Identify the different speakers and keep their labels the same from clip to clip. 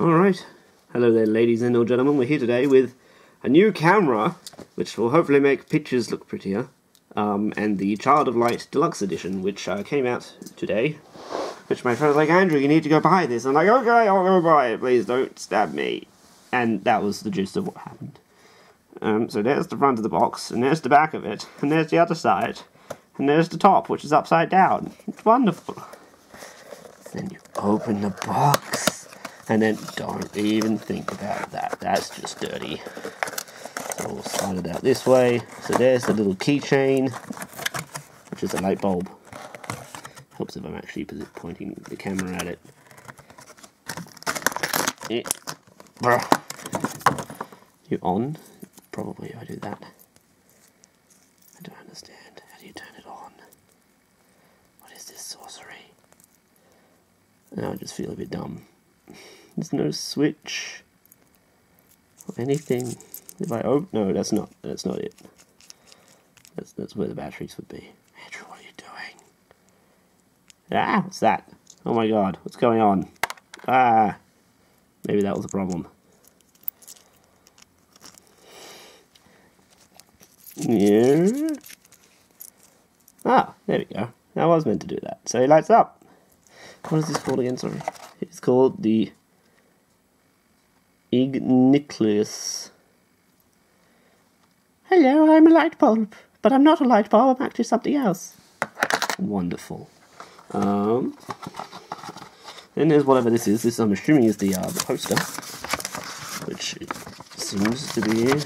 Speaker 1: Alright, hello there ladies and gentlemen, we're here today with a new camera, which will hopefully make pictures look prettier, um, and the Child of Light Deluxe Edition, which uh, came out today, which my friend was like, Andrew, you need to go buy this. I'm like, okay, I'll go buy it, please don't stab me. And that was the gist of what happened. Um, so there's the front of the box, and there's the back of it, and there's the other side, and there's the top, which is upside down. It's wonderful. Then you open the box. And then don't even think about that. That's just dirty. So we'll slide it out this way. So there's the little keychain, which is a light bulb. Helps if I'm actually pointing the camera at it. Yeah. You on? Probably I do that. I don't understand. How do you turn it on? What is this sorcery? Now I just feel a bit dumb. There's no switch or anything. If I oh no, that's not that's not it. That's that's where the batteries would be. Andrew, what are you doing? Ah, what's that? Oh my god, what's going on? Ah, maybe that was a problem. Yeah. Ah, there we go. I was meant to do that. So he lights up. What is this called again? Sorry. It's called the Igniculus. Hello, I'm a light bulb, but I'm not a light bulb, I'm actually something else. Wonderful. Um, then there's whatever this is. This, I'm assuming, is the, uh, the poster, which seems to be a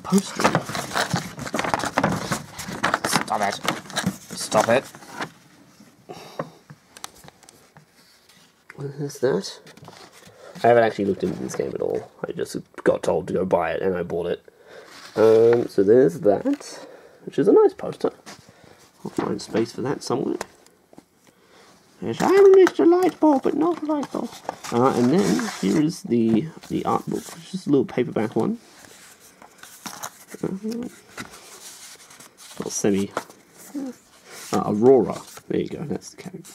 Speaker 1: poster. Stop it. Stop it. What is that? I haven't actually looked into this game at all. I just got told to go buy it and I bought it. Um, so there's that, which is a nice poster. I'll find space for that somewhere. Yes, I'm Mr. Lightbulb, but not lightbulb. Uh, and then here is the the art book, which is a little paperback one. Uh, well, semi. Uh, Aurora. There you go. That's the character.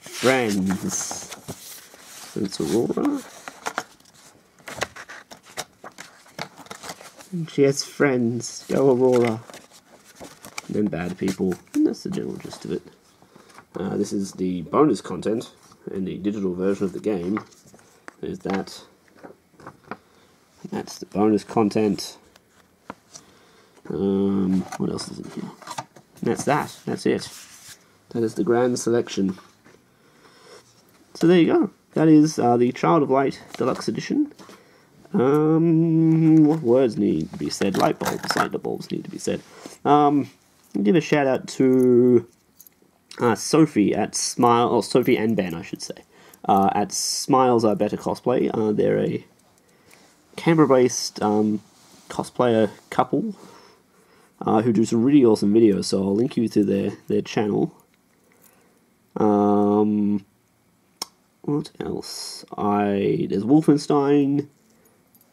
Speaker 1: Friends. It's Aurora. And she has friends. Go Aurora. And then bad people. And that's the general gist of it. Uh, this is the bonus content in the digital version of the game. There's that. That's the bonus content. Um, what else is in here? That's that. That's it. That is the grand selection. So there you go. That is uh, the Child of Light Deluxe Edition. Um, what words need to be said? Light bulbs, light bulbs need to be said. Um, give a shout out to uh, Sophie at Smile, or Sophie and Ben, I should say, uh, at Smiles Are Better Cosplay. Uh, they're a Canberra-based um, cosplayer couple uh, who do some really awesome videos. So I'll link you to their their channel. Um, what else? I there's Wolfenstein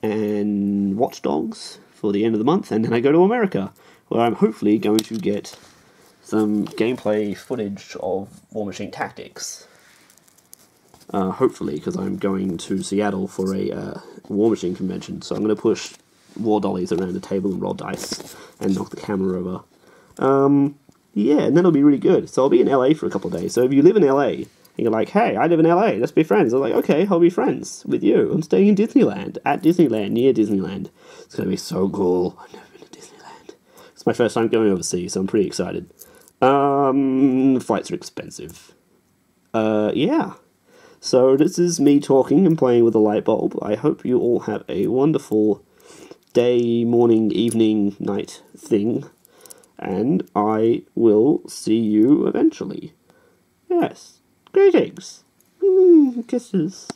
Speaker 1: and Watch Dogs for the end of the month, and then I go to America, where I'm hopefully going to get some gameplay footage of Warmachine Tactics. Uh, hopefully, because I'm going to Seattle for a uh, War Machine convention, so I'm going to push war dollies around the table and roll dice and knock the camera over. Um, yeah, and that'll be really good. So I'll be in LA for a couple of days. So if you live in LA you're like, hey, I live in LA, let's be friends. I'm like, okay, I'll be friends with you. I'm staying in Disneyland, at Disneyland, near Disneyland. It's to be so cool. I've never been to Disneyland. It's my first time going overseas, so I'm pretty excited. Um, flights are expensive. Uh, yeah. So this is me talking and playing with a light bulb. I hope you all have a wonderful day, morning, evening, night thing. And I will see you eventually. Yes. Greetings. Mm, kisses.